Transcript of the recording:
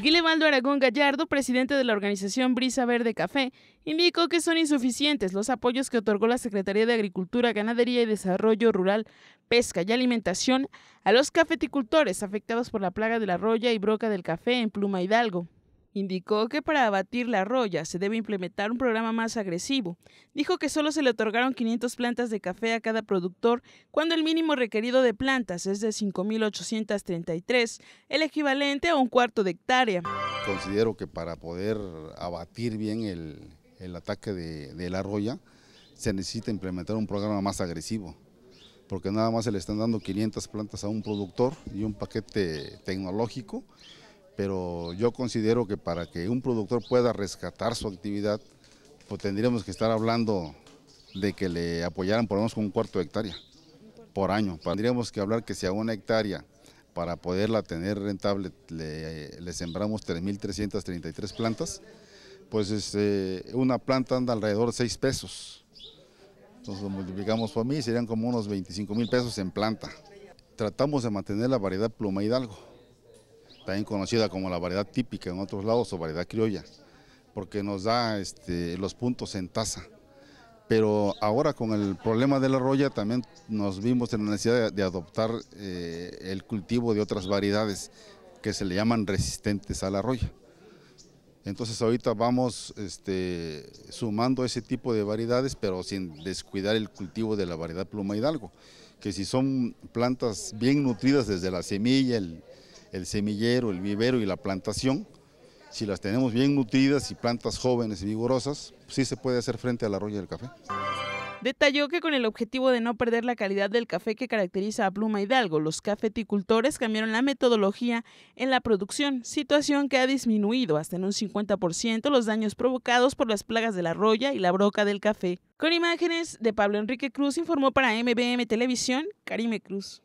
Guilevaldo Aragón Gallardo, presidente de la organización Brisa Verde Café, indicó que son insuficientes los apoyos que otorgó la Secretaría de Agricultura, Ganadería y Desarrollo Rural, Pesca y Alimentación a los cafeticultores afectados por la plaga de la roya y broca del café en Pluma Hidalgo. Indicó que para abatir la roya se debe implementar un programa más agresivo. Dijo que solo se le otorgaron 500 plantas de café a cada productor cuando el mínimo requerido de plantas es de 5.833, el equivalente a un cuarto de hectárea. Considero que para poder abatir bien el, ataque de, de la roya se necesita implementar un programa más agresivo porque nada más se le están dando 500 plantas a un productor y un paquete tecnológico pero yo considero que para que un productor pueda rescatar su actividad, pues tendríamos que estar hablando de que le apoyaran por lo menos con un cuarto de hectárea por año. Tendríamos que hablar que si a una hectárea, para poderla tener rentable, le, sembramos 3.333 plantas, pues este, una planta anda alrededor de 6 pesos. Entonces lo multiplicamos por mí, serían como unos 25 mil pesos en planta. Tratamos de mantener la variedad pluma hidalgo también conocida como la variedad típica en otros lados o variedad criolla, porque nos da este, los puntos en taza. Pero ahora con el problema de la roya también nos vimos en la necesidad de, adoptar eh, el cultivo de otras variedades que se le llaman resistentes a la roya. Entonces ahorita vamos este, sumando ese tipo de variedades, pero sin descuidar el cultivo de la variedad pluma hidalgo, que si son plantas bien nutridas desde la semilla, el, el semillero, el vivero y la plantación, si las tenemos bien nutridas y plantas jóvenes y vigorosas, sí se puede hacer frente a la del café. Detalló que con el objetivo de no perder la calidad del café que caracteriza a Pluma Hidalgo, los cafeticultores cambiaron la metodología en la producción, situación que ha disminuido hasta en un 50% los daños provocados por las plagas de la roya y la broca del café. Con imágenes de Pablo Enrique Cruz informó para MBM Televisión, Karime Cruz.